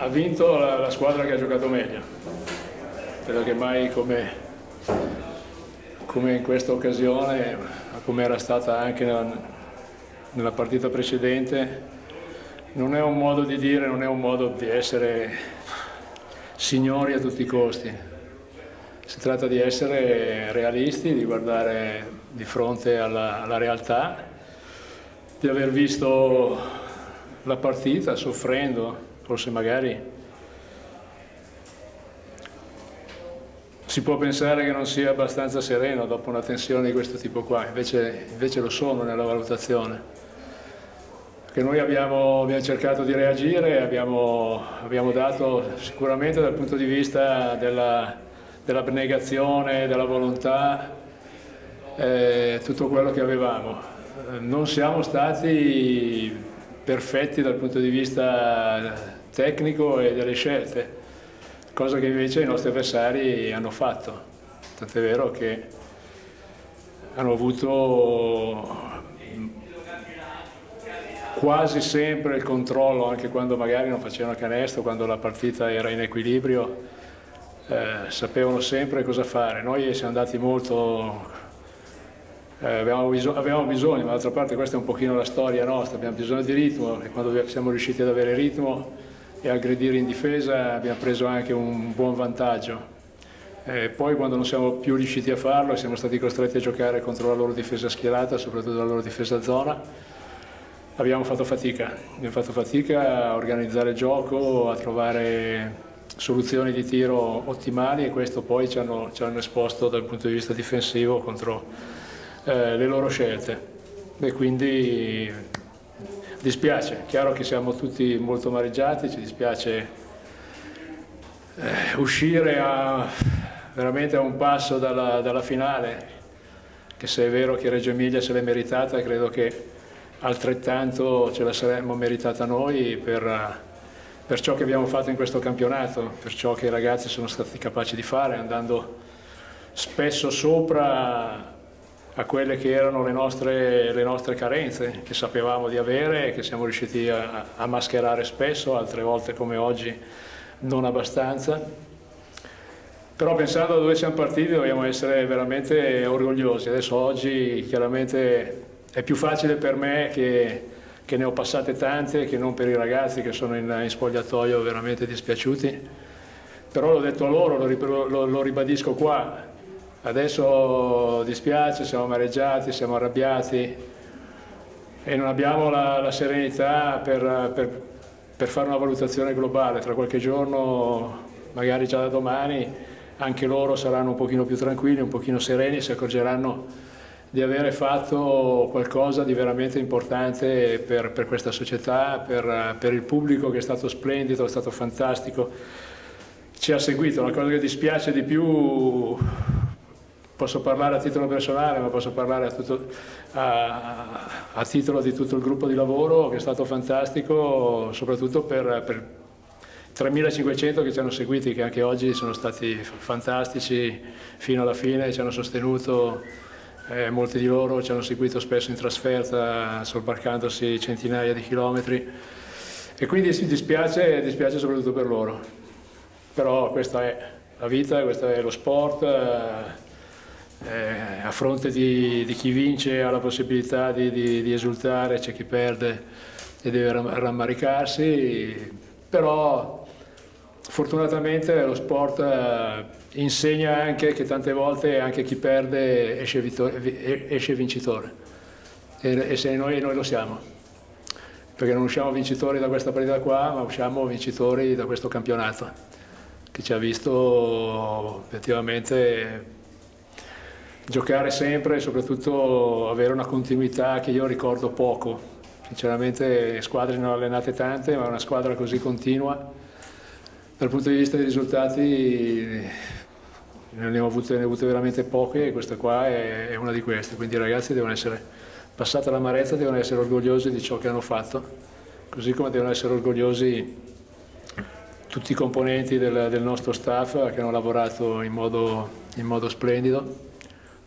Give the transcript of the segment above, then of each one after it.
ha vinto la, la, squadra che ha giocato meglio. Credo che mai come, come in questa occasione, come era stata anche nella, nella partita precedente, non è un modo di dire, non è un modo di essere signori a tutti i costi. Si tratta di essere realisti, di guardare di fronte alla, alla realtà, di aver visto la partita soffrendo, forse magari si può pensare che non sia abbastanza sereno dopo una tensione di questo tipo qua, invece, invece lo sono nella valutazione. Che noi abbiamo, abbiamo, cercato di reagire, abbiamo, abbiamo, dato sicuramente dal punto di vista dell'abnegazione, della, della volontà, eh, tutto quello che avevamo. Non siamo stati perfetti dal punto di vista tecnico e delle scelte, cosa che invece i nostri avversari hanno fatto. Tant'è vero che hanno avuto quasi sempre il controllo, anche quando magari non facevano canestro, quando la partita era in equilibrio, eh, sapevano sempre cosa fare. Noi siamo andati molto, eh, avevamo, bisogno, avevamo bisogno, ma d'altra parte questa è un pochino la storia nostra, abbiamo bisogno di ritmo e quando siamo riusciti ad avere ritmo e aggredire in difesa abbiamo preso anche un buon vantaggio. E poi quando non siamo più riusciti a farlo siamo stati costretti a giocare contro la loro difesa schierata, soprattutto la loro difesa zona, abbiamo fatto fatica, abbiamo fatto fatica a organizzare il gioco, a trovare soluzioni di tiro ottimali e questo poi ci hanno, ci hanno esposto dal punto di vista difensivo contro eh, le loro scelte. E quindi dispiace, chiaro che siamo tutti molto mareggiati, ci dispiace eh, uscire a, veramente a un passo dalla, dalla, finale, che se è vero che Reggio Emilia se l'è meritata, credo che altrettanto ce la saremmo meritata noi per, per ciò che abbiamo fatto in questo campionato, per ciò che i ragazzi sono stati capaci di fare, andando spesso sopra a quelle che erano le nostre, le nostre, carenze che sapevamo di avere e che siamo riusciti a, a, mascherare spesso, altre volte come oggi non abbastanza. Però pensando a dove siamo partiti dobbiamo essere veramente orgogliosi. Adesso oggi chiaramente è più facile per me che, che ne ho passate tante che non per i ragazzi che sono in, in spogliatoio veramente dispiaciuti. Però l'ho detto a loro, lo, lo, lo ribadisco qua, Adesso dispiace, siamo amareggiati, siamo arrabbiati e non abbiamo la, la serenità per, per, per, fare una valutazione globale. Tra qualche giorno, magari già da domani, anche loro saranno un pochino più tranquilli, un pochino sereni, si accorgeranno di avere fatto qualcosa di veramente importante per, per questa società, per, per il pubblico che è stato splendido, è stato fantastico. Ci ha seguito, la cosa che dispiace di più posso parlare a titolo personale, ma posso parlare a, tutto, a, a, titolo di tutto il gruppo di lavoro che è stato fantastico, soprattutto per, per 3.500 che ci hanno seguiti, che anche oggi sono stati fantastici fino alla fine, ci hanno sostenuto, eh, molti di loro ci hanno seguito spesso in trasferta, sobbarcandosi centinaia di chilometri e quindi si dispiace, dispiace soprattutto per loro. Però questa è la vita, questo è lo sport. Eh, eh, a fronte di, di, chi vince ha la possibilità di, di, di esultare, c'è chi perde e deve rammaricarsi, però fortunatamente lo sport eh, insegna anche che tante volte anche chi perde esce, esce vincitore. E, e, se noi, noi lo siamo, perché non usciamo vincitori da questa partita qua, ma usciamo vincitori da questo campionato che ci ha visto effettivamente giocare sempre e soprattutto avere una continuità che io ricordo poco. Sinceramente squadre ne ho allenate tante, ma una squadra così continua, dal punto di vista dei risultati ne ho avute, ne ho avute veramente poche e questa qua è, è, una di queste, quindi i ragazzi devono essere, passata l'amarezza, devono essere orgogliosi di ciò che hanno fatto, così come devono essere orgogliosi tutti i componenti del, del nostro staff che hanno lavorato in modo, in modo splendido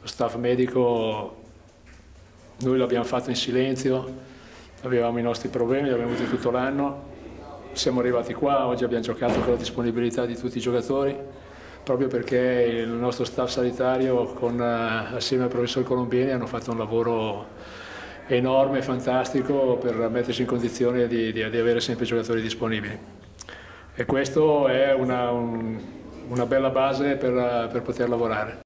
lo staff medico noi l'abbiamo fatto in silenzio, avevamo i nostri problemi, li abbiamo avuti tutto l'anno siamo arrivati qua, oggi abbiamo giocato con la disponibilità di tutti i giocatori, proprio perché il nostro staff sanitario con, eh, assieme al professor Colombini hanno fatto un lavoro enorme, fantastico per metterci in condizione di, di, di avere sempre giocatori disponibili. E questo è una, un, una bella base per, per poter lavorare.